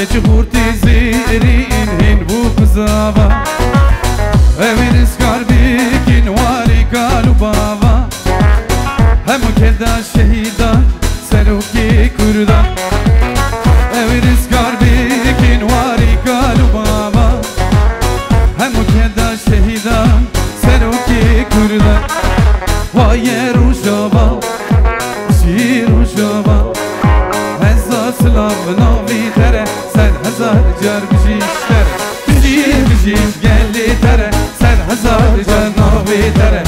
Mecbur dizirin hin bu kızava. Eviniz kardikin vari galubava Hem keda şehida seruki kurda. Moje różowa, si różowa Heza slavna vi tere Sen hezar car bijiş tere Bijiş bijiş gelli tere Sen hezar car navi tere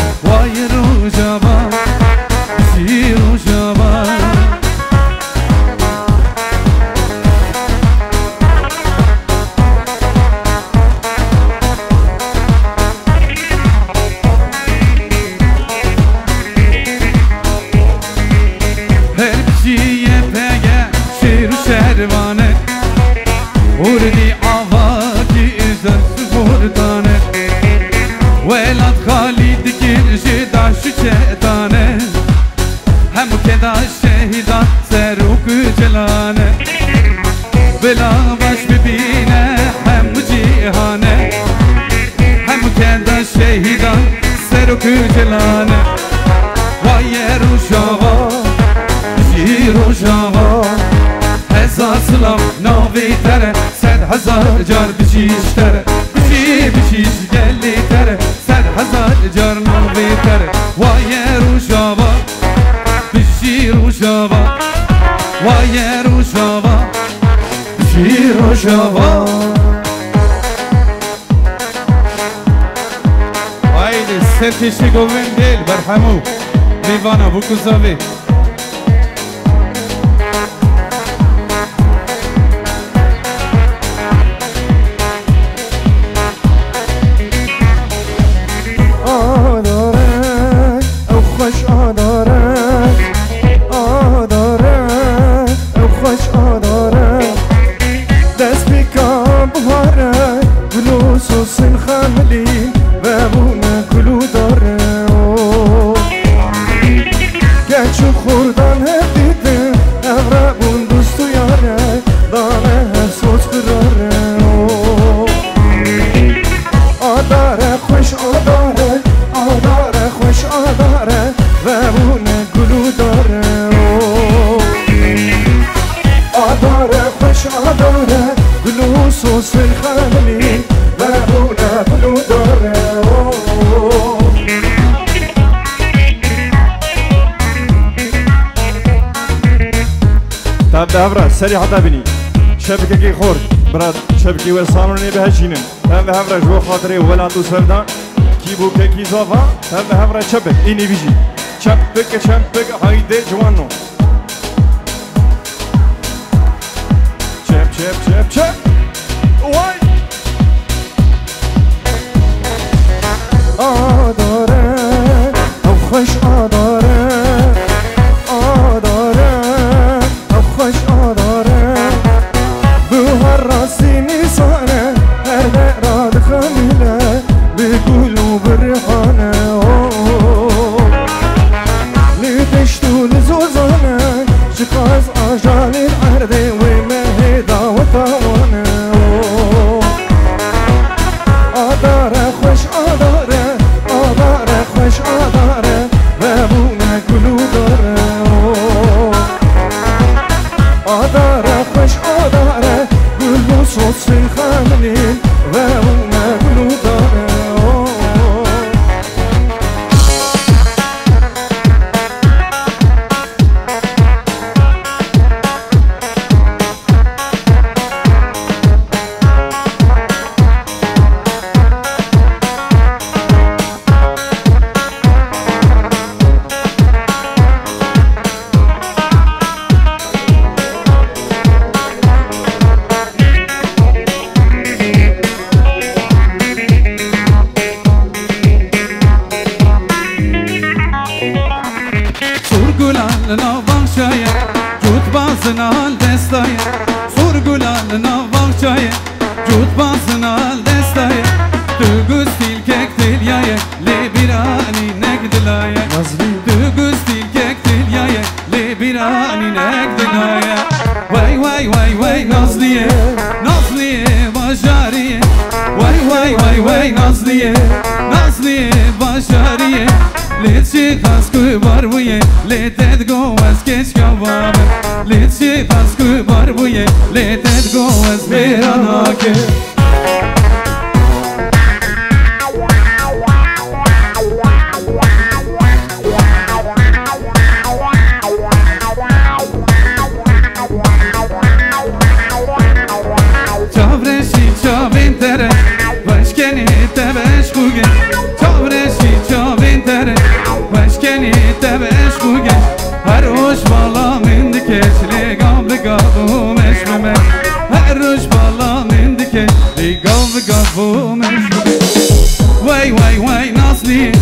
köcelane Vaye rujağa Ji rujağa Heza sılam navi tere Sen hazar car biçiş tere Biçi biçiş gelli tere Sen hazar car navi tere Vaye rujağa Biçi rujağa Vaye rujağa Biçi rujağa روشاوا Haydi sertişi govin değil berhamu Vivana bu دهره سری حتا بینی شبکه خور براد شبکی و سامرنی به هشینن هم به همراه جو خاطری ولاتو سردان. کی بو که کی زافا هم به همراه چبک اینی بیجی چبک چبک هایده جوانو. چپ چپ چپ چپ وای para jugar. Tügüz tilkek til yaye Le bira birani negdilaye Nazlı. Du gustil kek dilyaye Le birani negdilaye Vay vay vay vay Nazlıye Nazlıye başariye. Vay vay vay vay Nazlıye Nazlıye başariye. Letçi kaskı var bu ye Letet go az geç kavabe Letçi kaskı var bu ye Letet go az Çavreşi دومش وای وای وای نازنیه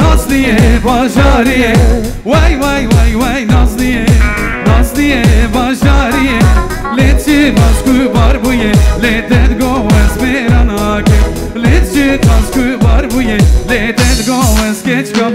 نازنیه باجاریه وای وای وای وای نازنیه نازنیه باجاریه لیتی تاسکو بار بویه لیتت گو از بیران لیتی تاسکو بار بویه لیتت گو از گیچ گو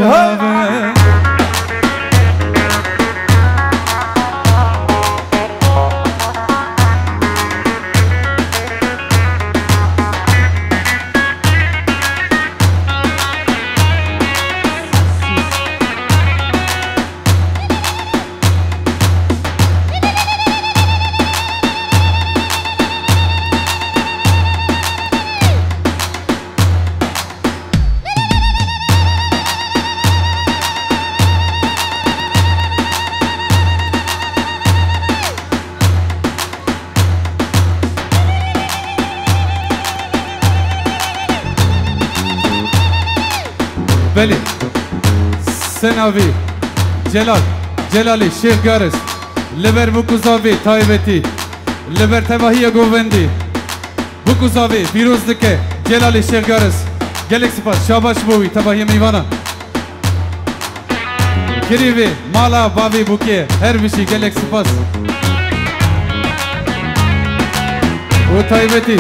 Beli Senavi Celal Celali Şeyh Gares Lever Bukuzavi Taybeti Lever Tevahiye Govendi Bukuzavi Firuzdike Celali Şeyh Gares Gelek Sifat Şabaş Bovi Tevahiye Mivana Kirivi Mala Bavi Bukiye Her bir şey Gelek O Taybeti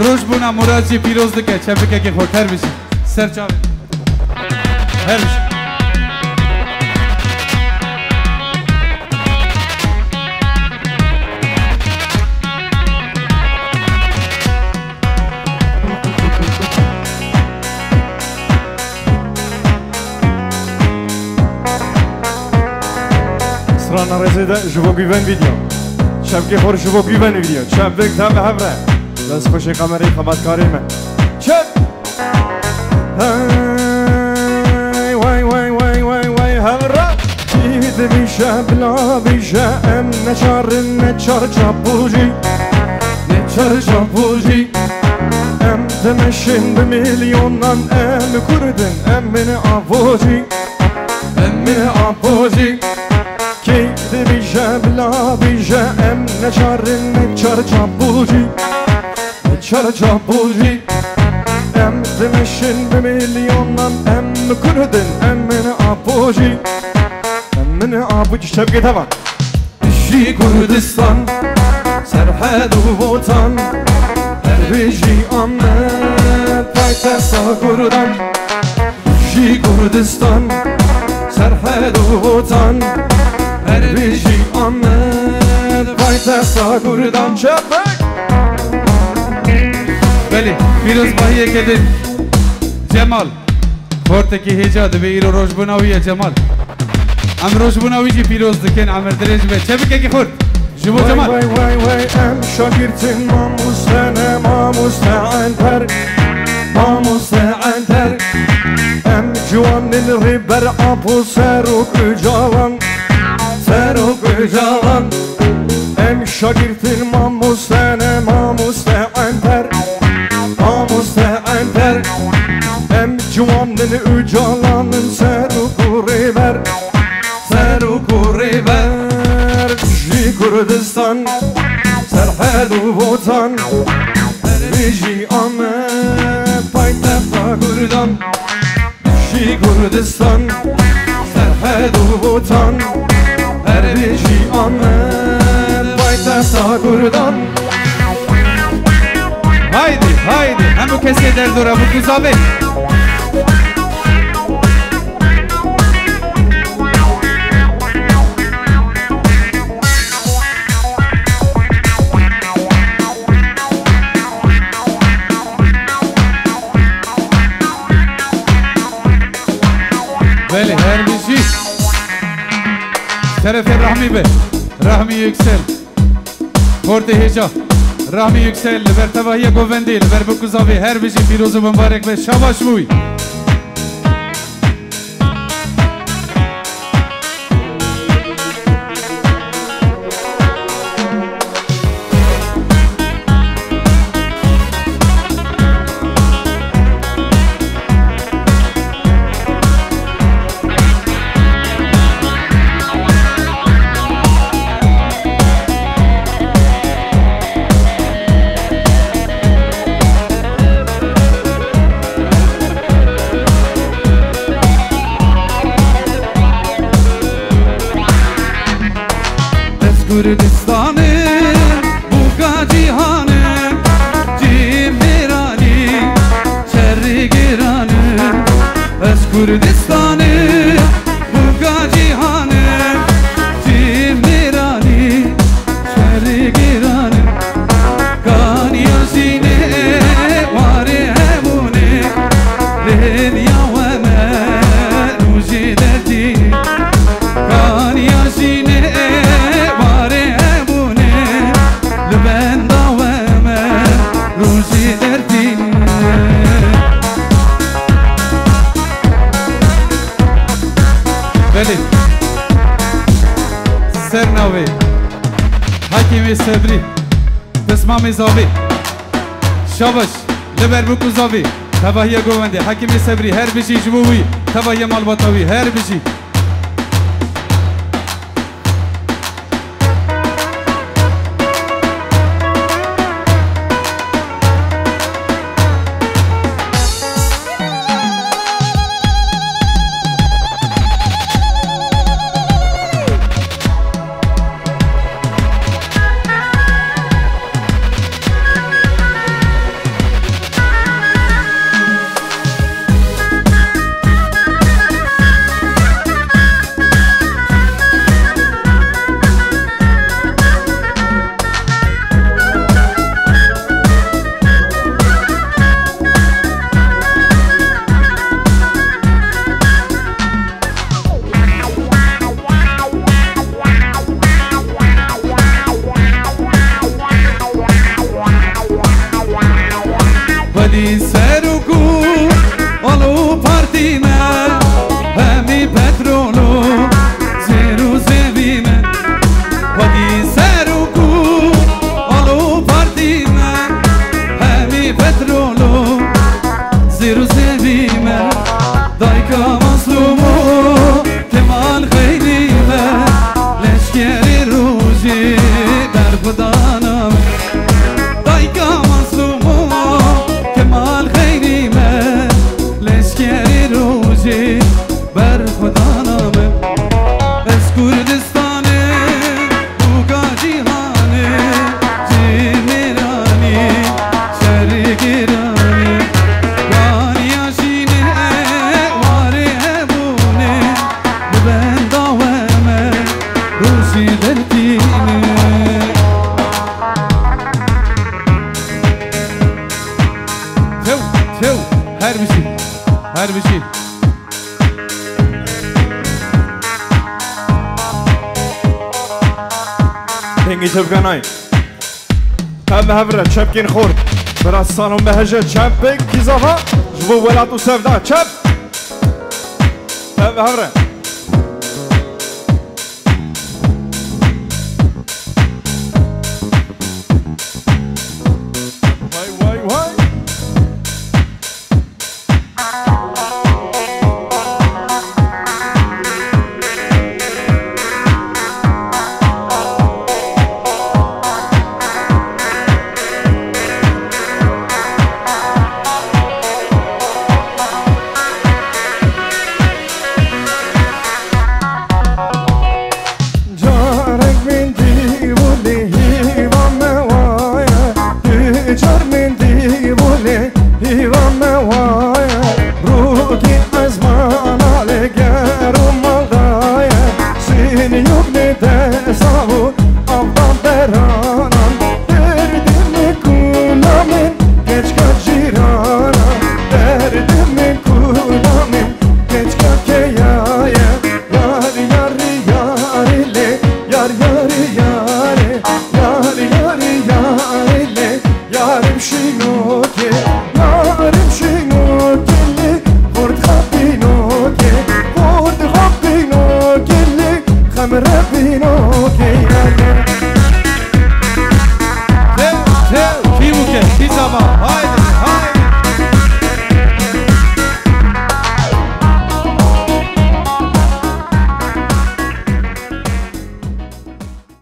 Rojbuna Muraci Firuzdike Çepike ki hot her bir şey. Serçavi Her Strana rezide živogiven video. Şevke hor živogiven video. Şevdek tam hevre. Laz koşe kamerayı kamat karime. Şev! Hevre! Gidi bir şebla bir şem Ne çarın ne çar çapuci Ne çar çapuci Em demeşin bir milyondan em kurdun Em beni avuci. Emmine apoji Gidi bir şebla bir şem Ne çarın ne çar çapuci Ne çar çapuci Em demeşin bir milyondan em kurdun Em beni avuci Em beni avuci Şevki tamam. Şi Kurdistan سرحد و وطن هربیجی آمد پایتستا کردن جی کردستان سرحد و وطن هربیجی آمد پایتستا کردن چپک Beli Firoz Bahiye kedin Cemal Korteki hicad ve iro rojbunaviye Cemal Am rojbunavici Firoz diken Amir Direj ve Çebike ki kurt Jibo وای Cemal وای وای وای ام شاگرتن ما مستنه ما مستعنتر ما مستعنتر ام جوان الربر ابو سروك جالان سروك جالان ام شاگرتن ما مستنه ما مستعنتر کسی در دوره بود گذابه بله هرمیجی طرف رحمی به رحمی یکسل خورده هجا Rahmi Yüksel Ver tevahiye govendil. Ver bu kuzavi her bizi Firuzu mübarek ve şabaş buy couldn't Sebri Tesmami Zavi Şabaş Liber Buku Zavi Tevahiye Govende Hakimi Sebri her bir şey jbuvi Tevahiye Malbatavi her bir şey Հայր վիճի։ Հենգի չվգանային։ Հեմ հևրը չեպքին խոր, վրասանում մեհեժը չեպ բեք կիզավա, ժվով վերատու սևդա չեպ։ Հեմ հևրը։